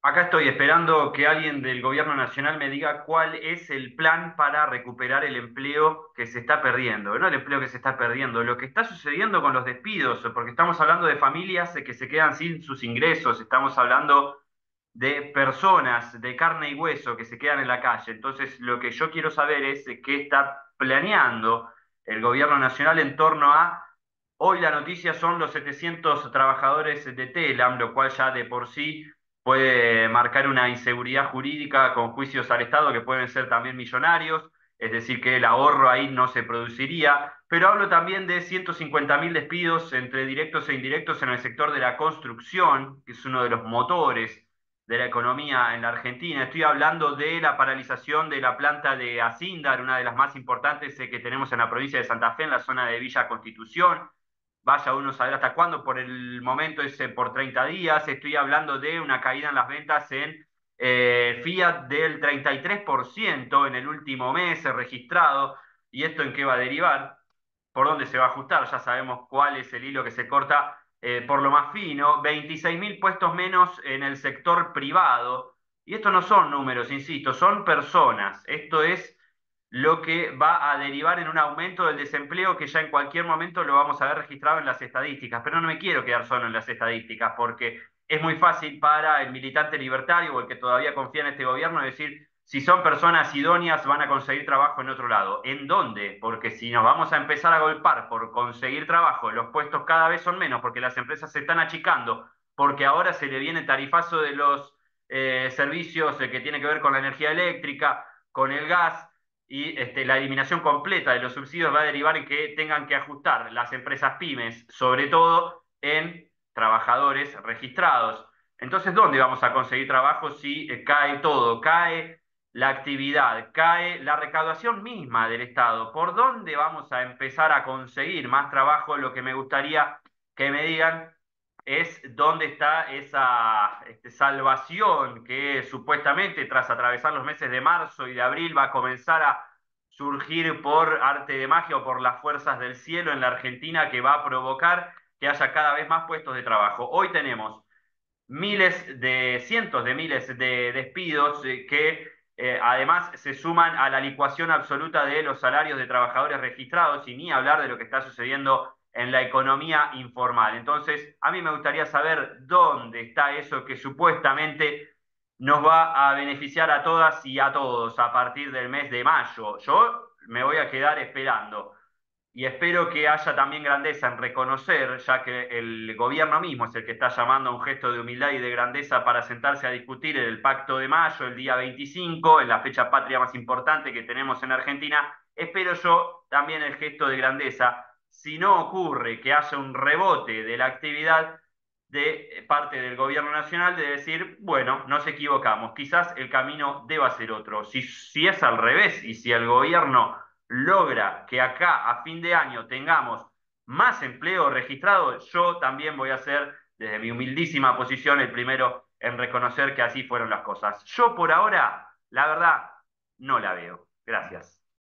Acá estoy esperando que alguien del gobierno nacional me diga cuál es el plan para recuperar el empleo que se está perdiendo. No el empleo que se está perdiendo, lo que está sucediendo con los despidos, porque estamos hablando de familias que se quedan sin sus ingresos, estamos hablando de personas de carne y hueso que se quedan en la calle. Entonces, lo que yo quiero saber es qué está planeando el gobierno nacional en torno a... Hoy la noticia son los 700 trabajadores de Telam, lo cual ya de por sí puede marcar una inseguridad jurídica con juicios al Estado que pueden ser también millonarios, es decir, que el ahorro ahí no se produciría, pero hablo también de 150.000 despidos entre directos e indirectos en el sector de la construcción, que es uno de los motores de la economía en la Argentina. Estoy hablando de la paralización de la planta de Asindar, una de las más importantes eh, que tenemos en la provincia de Santa Fe, en la zona de Villa Constitución vaya uno a saber hasta cuándo, por el momento es por 30 días, estoy hablando de una caída en las ventas en eh, Fiat del 33% en el último mes registrado, ¿y esto en qué va a derivar? ¿Por dónde se va a ajustar? Ya sabemos cuál es el hilo que se corta eh, por lo más fino, 26.000 puestos menos en el sector privado, y esto no son números, insisto, son personas, esto es lo que va a derivar en un aumento del desempleo que ya en cualquier momento lo vamos a ver registrado en las estadísticas. Pero no me quiero quedar solo en las estadísticas porque es muy fácil para el militante libertario o el que todavía confía en este gobierno decir, si son personas idóneas van a conseguir trabajo en otro lado. ¿En dónde? Porque si nos vamos a empezar a golpar por conseguir trabajo, los puestos cada vez son menos porque las empresas se están achicando, porque ahora se le viene tarifazo de los eh, servicios que tienen que ver con la energía eléctrica, con el gas, y este, la eliminación completa de los subsidios va a derivar en que tengan que ajustar las empresas pymes, sobre todo en trabajadores registrados. Entonces, ¿dónde vamos a conseguir trabajo si eh, cae todo? Cae la actividad, cae la recaudación misma del Estado. ¿Por dónde vamos a empezar a conseguir más trabajo? Lo que me gustaría que me digan es dónde está esa este, salvación que supuestamente tras atravesar los meses de marzo y de abril va a comenzar a surgir por arte de magia o por las fuerzas del cielo en la Argentina que va a provocar que haya cada vez más puestos de trabajo. Hoy tenemos miles de, cientos de miles de despidos eh, que eh, además se suman a la licuación absoluta de los salarios de trabajadores registrados y ni hablar de lo que está sucediendo en la economía informal. Entonces, a mí me gustaría saber dónde está eso que supuestamente nos va a beneficiar a todas y a todos a partir del mes de mayo. Yo me voy a quedar esperando y espero que haya también grandeza en reconocer, ya que el gobierno mismo es el que está llamando a un gesto de humildad y de grandeza para sentarse a discutir el pacto de mayo, el día 25, en la fecha patria más importante que tenemos en Argentina. Espero yo también el gesto de grandeza si no ocurre que haya un rebote de la actividad de parte del gobierno nacional de decir, bueno, nos equivocamos, quizás el camino deba ser otro. Si, si es al revés y si el gobierno logra que acá a fin de año tengamos más empleo registrado, yo también voy a ser, desde mi humildísima posición, el primero en reconocer que así fueron las cosas. Yo por ahora, la verdad, no la veo. Gracias.